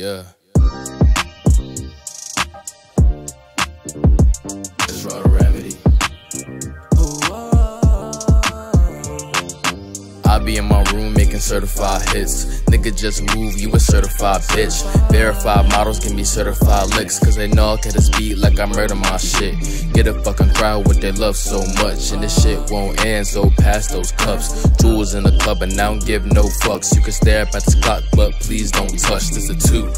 Yeah. Be in my room making certified hits. Nigga just move, you a certified bitch. Verified models can be certified licks, cause they know I can this beat like I murder my shit. Get a fucking crowd what they love so much, and this shit won't end, so pass those cups. Jewels in the club, and I don't give no fucks. You can stare up at this clock, but please don't touch. This a two,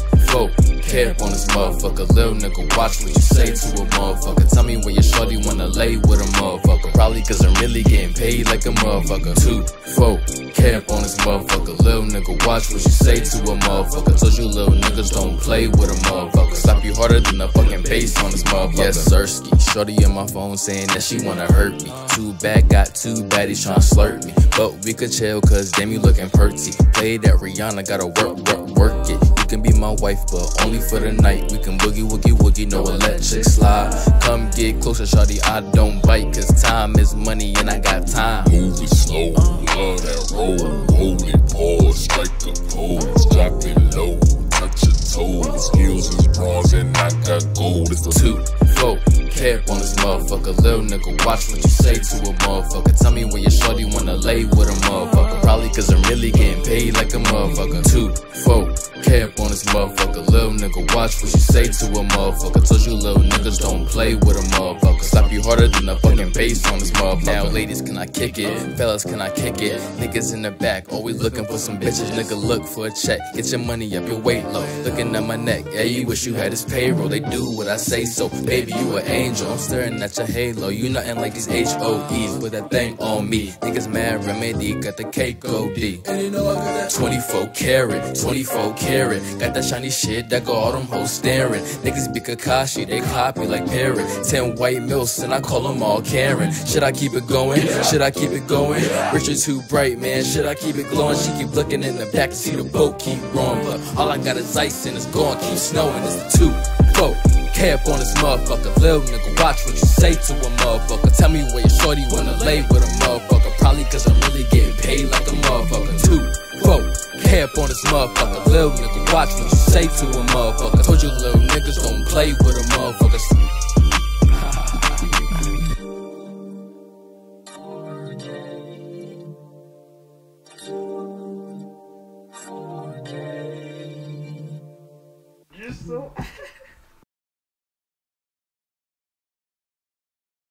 cap on this motherfucker. Little nigga, watch what you say to a motherfucker. Tell me where your shorty wanna lay with a motherfucker. Probably cause I'm really getting paid like a motherfucker. Two, four, cap on this motherfucker. Little nigga, watch what you say to a motherfucker. Told you little niggas don't play with a motherfucker. Slap you harder than a fucking bass on this motherfucker. Yes, Sirski. Shorty in my phone saying that she wanna hurt me. Too bad, got two baddies tryna slurp me. But we could chill, cause damn, you looking perky. Play that Rihanna, gotta work, work, work it. Can be my wife, but only for the night. We can boogie, woogie, woogie, no electric slide. Come get closer, shorty, I don't bite, cause time is money and I got time. Move it slow, love that roll. Hold it, pause, strike a pose. Drop it low, touch your toes. Heels is bronze and I got gold. It's the two, four, cap on this motherfucker. Little nigga, watch what you say to a motherfucker. Tell me where your shorty wanna lay with a motherfucker. Probably cause I'm really getting paid like a motherfucker. Two, four, this motherfucker. Little nigga, watch what you say to a motherfucker. Told you little niggas don't play with a motherfucker. Slap you harder than a fucking bass on this motherfucker. Now, ladies, can I kick it? Fellas, can I kick it? Niggas in the back, always looking for some bitches. Nigga, look for a check. Get your money up, your weight low. Looking at my neck, yeah, you wish you had this payroll. They do what I say, so baby, you an angel. I'm staring at your halo. You nothing like these HOEs. Put that thing on me. Niggas mad remedy, got the cake OD. 24 karat, 24 karat. Got that shiny shit that got all them hoes staring. Niggas be Kakashi, they copy like parrot. 10 white mills, and I call them all Karen. Should I keep it going? Should I keep it going? Richard too bright, man. Should I keep it glowing? She keep looking in the back to see the boat keep growing. But all I got is ice and it's gone, keep snowing. It's the two, four. Cap on this motherfucker, little nigga, watch what you say to a motherfucker. Tell me where your shorty wanna lay with a motherfucker. Probably cause I'm really getting paid like a motherfucker. Two, camp on this motherfucker. Little nigga, watch what you say to a motherfucker. Told you little niggas don't play with a motherfucker. So